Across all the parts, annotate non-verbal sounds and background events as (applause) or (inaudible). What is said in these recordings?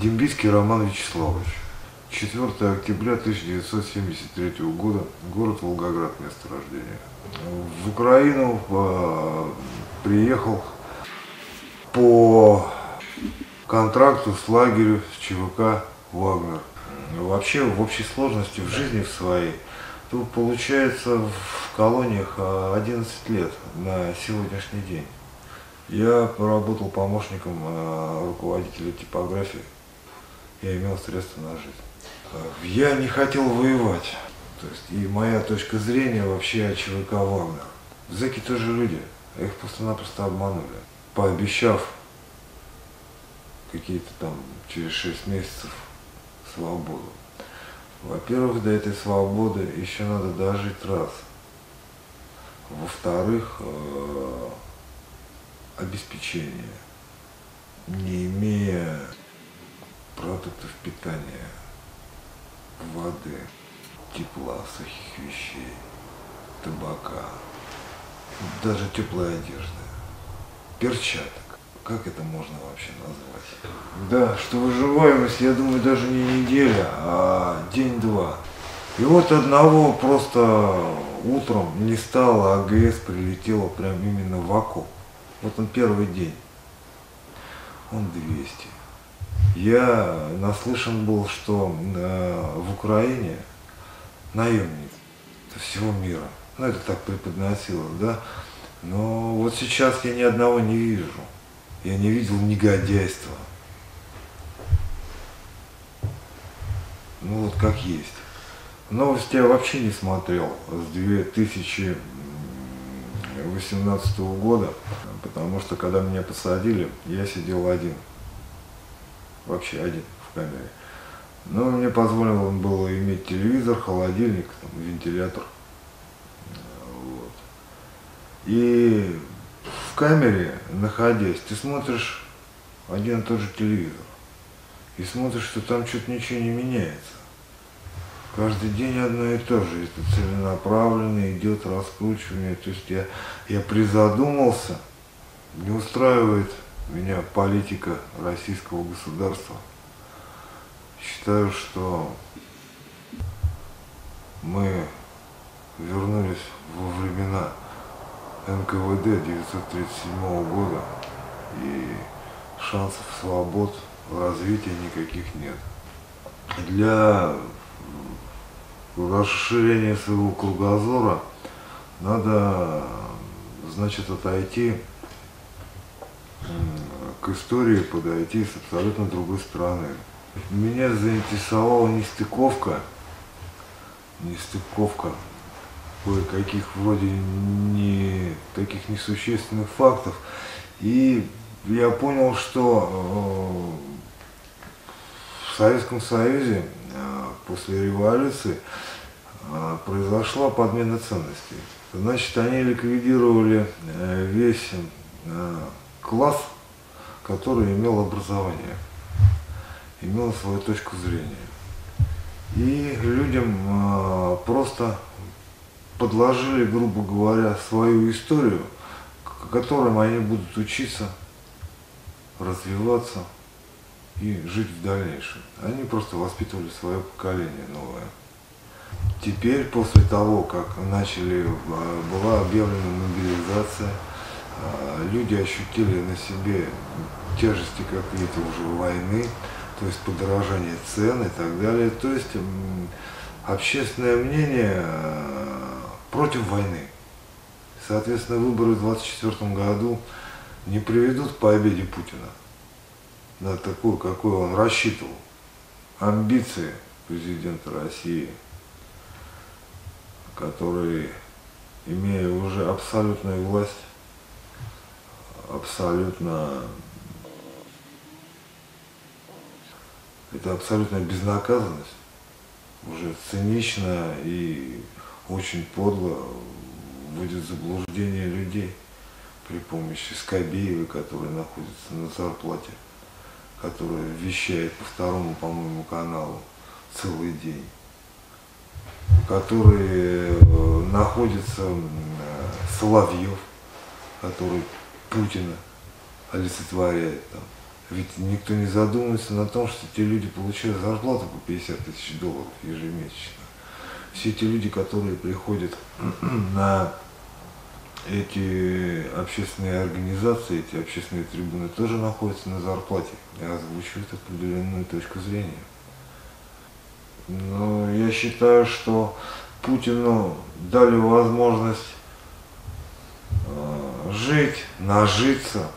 Дембийский Роман Вячеславович. 4 октября 1973 года, город Волгоград, место рождения. В Украину э, приехал по контракту с лагерем с ЧВК «Вагнер». Вообще в общей сложности в жизни в своей, то получается в колониях 11 лет на сегодняшний день. Я поработал помощником э, руководителя типографии. Я имел средства на жизнь. Э, Я не хотел воевать. То есть, и моя точка зрения вообще о ЧВК Вагнер. Зэки тоже люди, а их просто-напросто обманули. Пообещав какие-то там через 6 месяцев свободу. Во-первых, до этой свободы еще надо дожить раз. Во-вторых, э, обеспечение, не имея продуктов питания, воды, тепла, сухих вещей, табака, даже теплой одежды, перчаток. Как это можно вообще назвать? Да, что выживаемость, я думаю, даже не неделя, а день-два. И вот одного просто утром не стало, АГС прилетело прям именно в окоп. Вот он первый день. Он 200. Я наслышан был, что э, в Украине наемник всего мира. Ну, это так преподносилось, да. Но вот сейчас я ни одного не вижу. Я не видел негодяйства. Ну вот как есть. Новости я вообще не смотрел с 2018 года, потому что когда меня посадили, я сидел один. Вообще один в камере. Но мне позволено было иметь телевизор, холодильник, там, вентилятор. Вот. И в камере, находясь, ты смотришь один и тот же телевизор. И смотришь, что там что-то ничего не меняется. Каждый день одно и то же. Это целенаправленно идет раскручивание. То есть я, я призадумался, не устраивает меня политика российского государства. Считаю, что мы вернулись во времена НКВД 1937 года, и шансов свобод развития никаких нет. Для расширения своего кругозора надо, значит, отойти истории, подойти с абсолютно другой стороны. Меня заинтересовала нестыковка, нестыковка кое-каких вроде не таких несущественных фактов. И я понял, что в Советском Союзе после революции произошла подмена ценностей. Значит, они ликвидировали весь класс, который имел образование, имел свою точку зрения. И людям просто подложили, грубо говоря, свою историю, к которым они будут учиться, развиваться и жить в дальнейшем. Они просто воспитывали свое поколение новое. Теперь, после того, как начали, была объявлена мобилизация, люди ощутили на себе тяжести какие-то уже войны, то есть подорожание цен и так далее. То есть общественное мнение против войны. Соответственно, выборы в 2024 году не приведут к победе Путина на такую, какую он рассчитывал. Амбиции президента России, который, имея уже абсолютную власть, абсолютно это абсолютная безнаказанность, уже цинично и очень подло в заблуждение людей при помощи Скобеева, который находится на зарплате, которая вещает по второму, по-моему, каналу целый день, который находится Соловьев, который Путина олицетворяет там. Ведь никто не задумывается на том, что те люди получают зарплату по 50 тысяч долларов ежемесячно. Все эти люди, которые приходят (clears throat) на эти общественные организации, эти общественные трибуны тоже находятся на зарплате и озвучивают определенную точку зрения. Но я считаю, что Путину дали возможность жить, нажиться,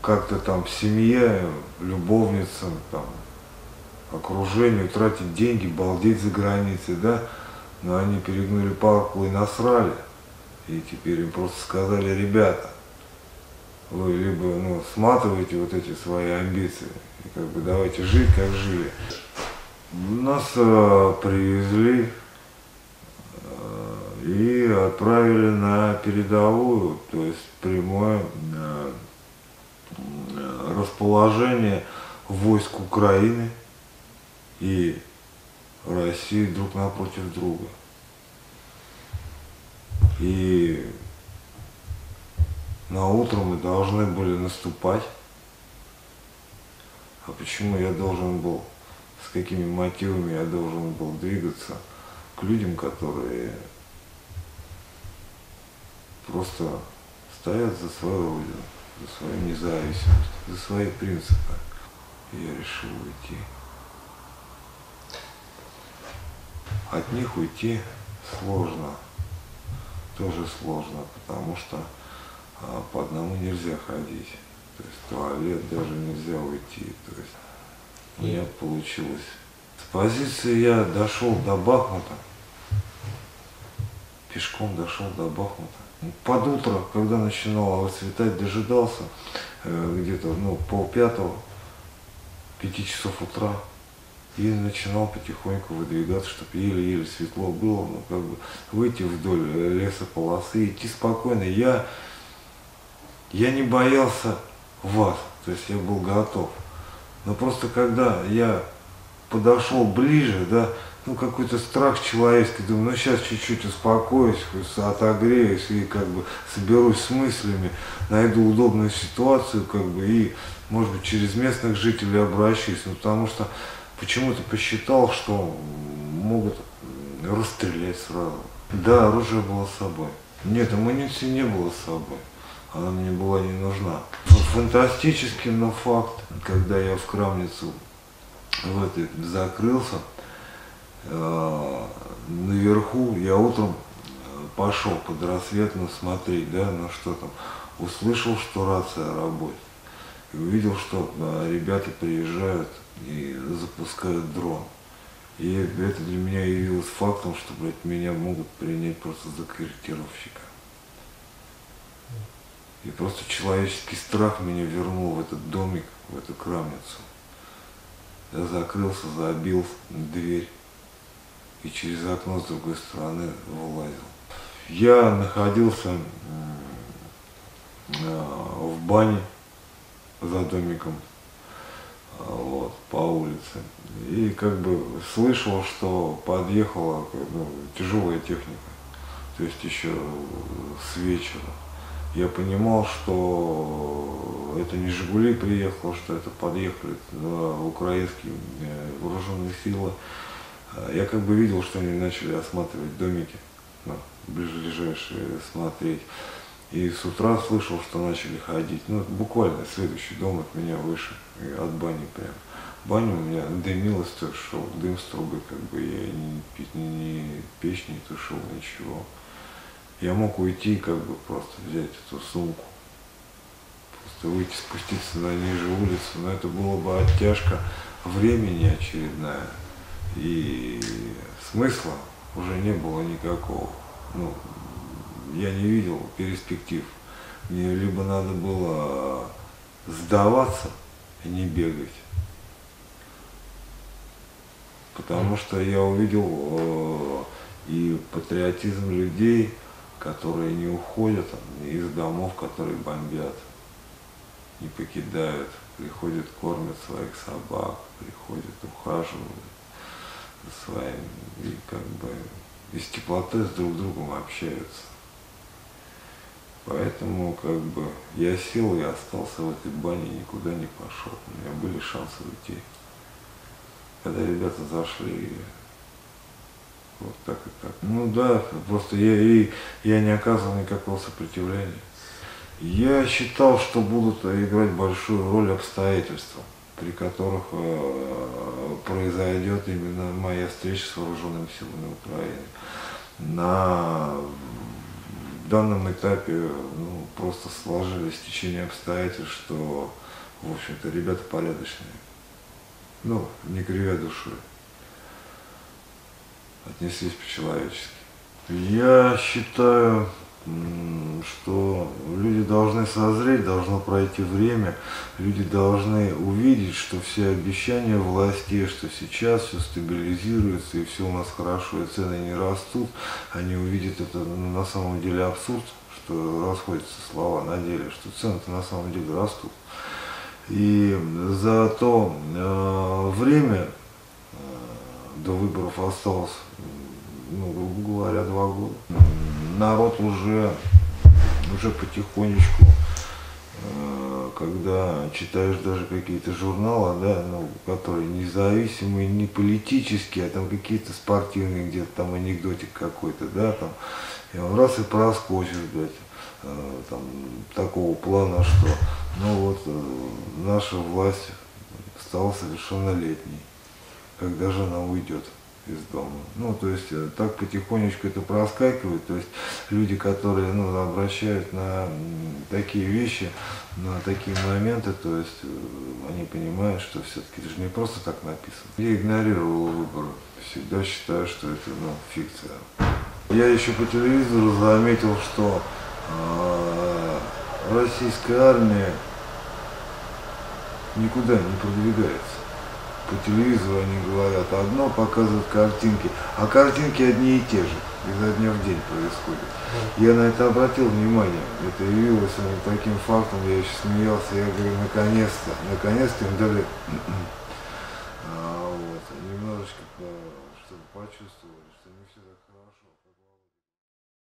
как-то там в семье, любовницам, там, окружению, тратить деньги, балдеть за границей, да, но они перегнули палку и насрали. И теперь им просто сказали, ребята, вы либо ну, сматываете вот эти свои амбиции, и как бы давайте жить, как жили. Нас э, привезли и отправили на передовую, то есть прямое э, расположение войск Украины и России друг напротив друга. И на утро мы должны были наступать. А почему я должен был, с какими мотивами я должен был двигаться к людям, которые просто стоят за свою родину, за свою независимость, за свои принципы. Я решил уйти. От них уйти сложно тоже сложно, потому что а, по одному нельзя ходить. То есть в туалет даже нельзя уйти. То есть у меня получилось. С позиции я дошел до Бахмута, пешком дошел до Бахмута. Под утро, когда начинало выцветать, дожидался э, где-то ну, полпятого, пяти часов утра, и начинал потихоньку выдвигаться, чтобы еле-еле светло было, ну, как бы выйти вдоль лесополосы, идти спокойно. Я, я не боялся вас, то есть я был готов. Но просто когда я подошел ближе, да, ну какой-то страх человеческий, думаю, ну сейчас чуть-чуть успокоюсь, отогреюсь и как бы соберусь с мыслями, найду удобную ситуацию, как бы, и, может быть, через местных жителей обращусь, ну, потому что почему-то посчитал, что могут расстрелять сразу. Да, оружие было с собой. Нет, амуниции не было с собой. Она мне была не нужна. Фантастический, но факт, когда я в крамницу в этой закрылся, наверху я утром пошел под рассветом смотреть, да, ну что там, услышал, что рация работает. И увидел, что да, ребята приезжают и запускают дрон. И это для меня явилось фактом, что, блядь, меня могут принять просто за корректировщика. И просто человеческий страх меня вернул в этот домик, в эту крамницу. Я закрылся, забил дверь и через окно с другой стороны вылазил. Я находился в бане за домиком вот, по улице. И как бы слышал, что подъехала ну, тяжелая техника, то есть еще с вечера. Я понимал, что это не Жигули приехало, что это подъехали украинские э, вооруженные силы. Я как бы видел, что они начали осматривать домики, ну, ближайшие смотреть. И с утра слышал, что начали ходить. Ну, буквально следующий дом от меня выше, от бани прям. Баня у меня дымилась, то шел дым с трубы, как бы я ни, ни, ни печь не тушил, ничего. Я мог уйти, как бы просто взять эту сумку, просто выйти, спуститься на ниже улицу, но это было бы оттяжка времени очередная. И смысла уже не было никакого. Ну, я не видел перспектив. Мне либо надо было сдаваться и не бегать. Потому что я увидел э, и патриотизм людей, которые не уходят из домов, которые бомбят, не покидают, приходят, кормят своих собак, приходят, ухаживают своим, и как бы из теплоты с друг другом общаются. Поэтому как бы я сел и остался в этой бане, никуда не пошел. У меня были шансы уйти. Когда ребята зашли, вот так и так. Ну да, просто я, и, я не оказывал никакого сопротивления. Я считал, что будут играть большую роль обстоятельства, при которых э, произойдет именно моя встреча с вооруженными силами Украины. На данном этапе ну, просто сложились течение обстоятельств, что, в общем-то, ребята порядочные. Ну, не кривя душой. Отнеслись по-человечески. Я считаю, что люди должны созреть, должно пройти время, люди должны увидеть, что все обещания власти, что сейчас все стабилизируется и все у нас хорошо, и цены не растут, они увидят это на самом деле абсурд, что расходятся слова на деле, что цены-то на самом деле растут. И за то э, время э, до выборов осталось, ну, грубо говоря, два года. Народ уже, уже потихонечку, э, когда читаешь даже какие-то журналы, да, ну, которые независимые, не политические, а там какие-то спортивные, где-то там анекдотик какой-то, да, там, и он раз и проскочит, блядь, э, там, такого плана, что, ну вот, э, наша власть стала совершеннолетней, когда же она уйдет из дома. Ну, то есть э, так потихонечку это проскакивает, то есть люди, которые ну, обращают на такие вещи, на такие моменты, то есть э, они понимают, что все-таки это же не просто так написано. Я игнорировал выбор, всегда считаю, что это ну, фикция. Я еще по телевизору заметил, что э, российская армия никуда не продвигается по телевизору они говорят одно, показывают картинки, а картинки одни и те же, изо дня в день происходят. Я на это обратил внимание, это явилось таким фактом, я еще смеялся, я говорю, наконец-то, наконец-то им дали (clears throat) а, вот, немножечко, чтобы почувствовали,